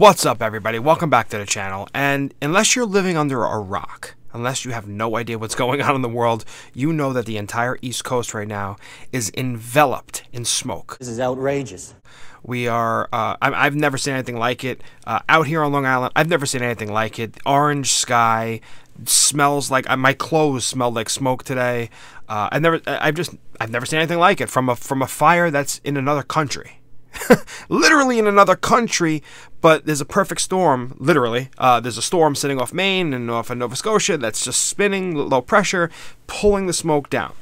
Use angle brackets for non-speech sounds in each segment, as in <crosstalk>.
What's up, everybody? Welcome back to the channel. And unless you're living under a rock, unless you have no idea what's <laughs> going on in the world, you know that the entire East Coast right now is enveloped in smoke. This is outrageous. We are, uh, I, have never seen anything like it. Uh, out here on Long Island, I've never seen anything like it. Orange sky, smells like, uh, my clothes smelled like smoke today. Uh, I've never, I've just, I've never seen anything like it from a, from a fire that's in another country. <laughs> literally in another country, but there's a perfect storm, literally. Uh, there's a storm sitting off Maine and off of Nova Scotia that's just spinning, low pressure, pulling the smoke down.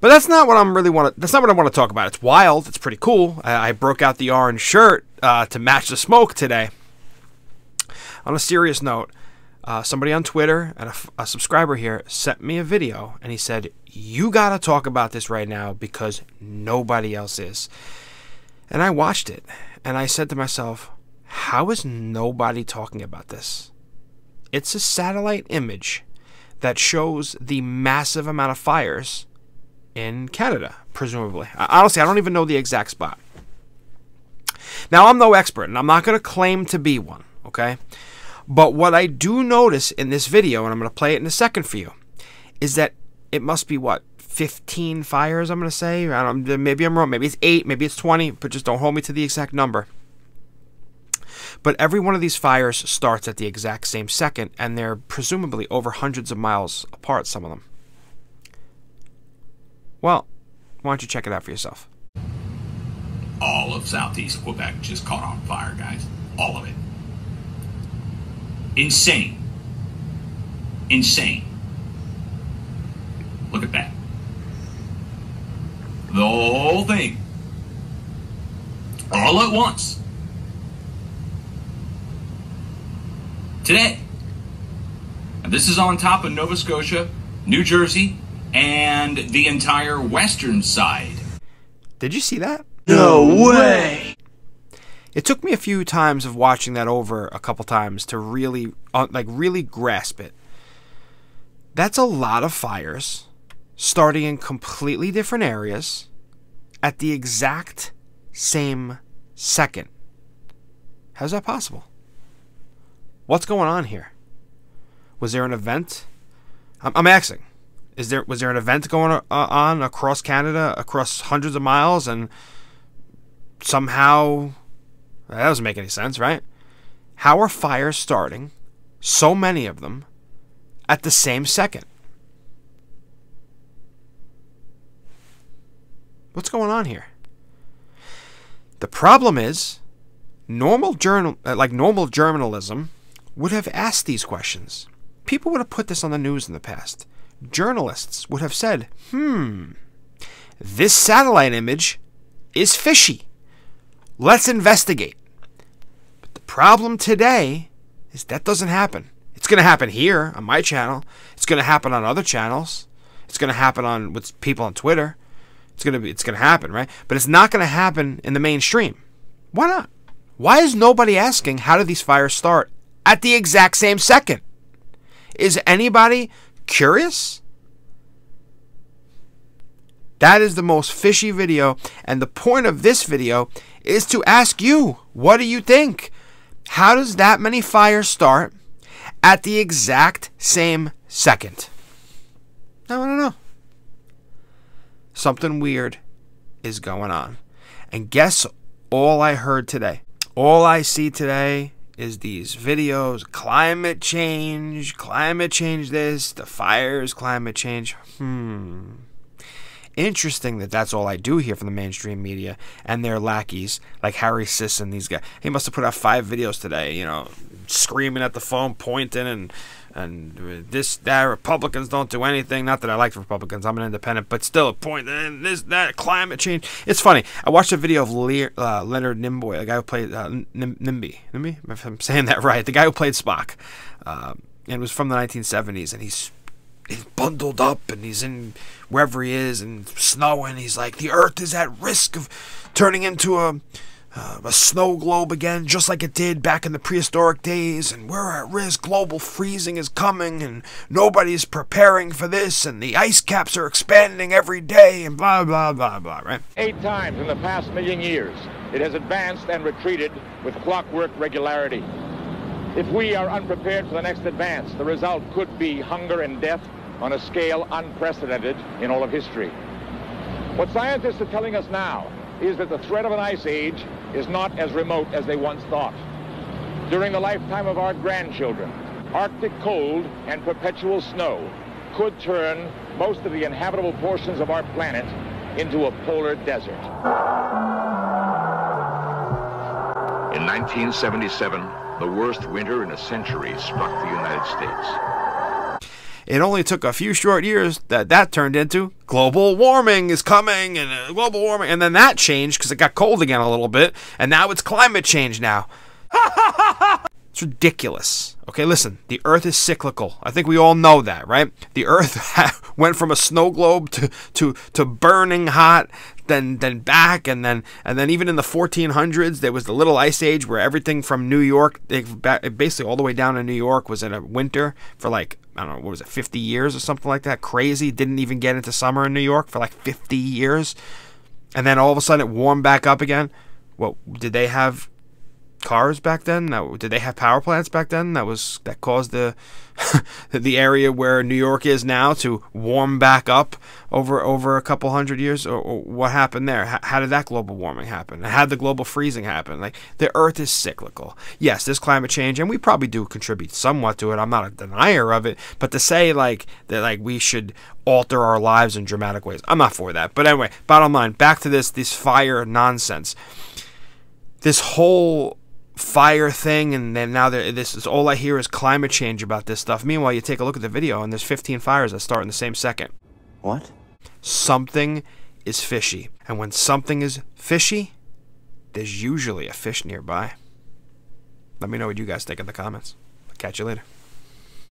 But that's not what I'm really want. That's not what I want to talk about. It's wild. It's pretty cool. I, I broke out the orange shirt uh, to match the smoke today. On a serious note, uh, somebody on Twitter and a, a subscriber here sent me a video, and he said, "You got to talk about this right now because nobody else is." And I watched it and I said to myself, how is nobody talking about this? It's a satellite image that shows the massive amount of fires in Canada, presumably. I honestly, I don't even know the exact spot. Now, I'm no expert and I'm not going to claim to be one, okay? But what I do notice in this video, and I'm going to play it in a second for you, is that it must be what 15 fires, I'm going to say. I don't, maybe I'm wrong. Maybe it's 8, maybe it's 20, but just don't hold me to the exact number. But every one of these fires starts at the exact same second, and they're presumably over hundreds of miles apart, some of them. Well, why don't you check it out for yourself? All of southeast Quebec just caught on fire, guys. All of it. Insane. Insane. Look at that the whole thing all at once. Today. And this is on top of Nova Scotia, New Jersey, and the entire western side. Did you see that? No way! It took me a few times of watching that over a couple times to really, uh, like, really grasp it. That's a lot of fires starting in completely different areas at the exact same second. How's that possible? What's going on here? Was there an event? I'm, I'm asking. Is there was there an event going uh, on across Canada, across hundreds of miles, and somehow that doesn't make any sense, right? How are fires starting, so many of them, at the same second? What's going on here? The problem is, normal journal, uh, like normal journalism, would have asked these questions. People would have put this on the news in the past. Journalists would have said, hmm, this satellite image is fishy. Let's investigate. But the problem today is that doesn't happen. It's going to happen here on my channel. It's going to happen on other channels. It's going to happen on with people on Twitter. It's gonna be it's gonna happen, right? But it's not gonna happen in the mainstream. Why not? Why is nobody asking how did these fires start at the exact same second? Is anybody curious? That is the most fishy video, and the point of this video is to ask you, what do you think? How does that many fires start at the exact same second? I don't know something weird is going on. And guess all I heard today? All I see today is these videos climate change, climate change this, the fires, climate change. Hmm. Interesting that that's all I do hear from the mainstream media and their lackeys like Harry Sisson. These guys, he must have put out five videos today. You know, screaming at the phone, pointing and and this that Republicans don't do anything. Not that I like the Republicans. I'm an independent, but still a point. And this that climate change. It's funny. I watched a video of uh, Leonard Nimoy, the guy who played uh, Nimby. Nimby, if I'm saying that right, the guy who played Spock, uh, and it was from the 1970s, and he's he's bundled up and he's in wherever he is and snowing. He's like the Earth is at risk of turning into a uh, a snow globe again, just like it did back in the prehistoric days, and we're at risk. Global freezing is coming, and nobody's preparing for this, and the ice caps are expanding every day, and blah, blah, blah, blah, right? Eight times in the past million years, it has advanced and retreated with clockwork regularity. If we are unprepared for the next advance, the result could be hunger and death on a scale unprecedented in all of history. What scientists are telling us now is that the threat of an ice age is not as remote as they once thought. During the lifetime of our grandchildren, Arctic cold and perpetual snow could turn most of the inhabitable portions of our planet into a polar desert. In 1977, the worst winter in a century struck the United States. It only took a few short years that that turned into global warming is coming and uh, global warming, and then that changed because it got cold again a little bit, and now it's climate change now. Ridiculous. Okay, listen, the Earth is cyclical. I think we all know that, right? The Earth <laughs> went from a snow globe to, to, to burning hot then then back and then and then even in the 1400s there was the little ice age where everything from New York basically all the way down to New York was in a winter for like I don't know what was it 50 years or something like that crazy didn't even get into summer in New York for like 50 years and then all of a sudden it warmed back up again what did they have cars back then? Now, did they have power plants back then? That was that caused the <laughs> the area where New York is now to warm back up over over a couple hundred years. Or, or what happened there? How, how, did that global warming happen? How did the global freezing happen? Like the Earth is cyclical. Yes, there's climate change, and we probably do contribute somewhat to it. I'm not a denier of it, but to say like that like we should alter our lives in dramatic ways, I'm not for that. But anyway, bottom line, back to this this fire nonsense. This whole fire thing, and then now this is all I hear is climate change about this stuff. Meanwhile, you take a look at the video, and there's 15 fires that start in the same second. What? Something is fishy, and when something is fishy, there's usually a fish nearby. Let me know what you guys think in the comments. Catch you later.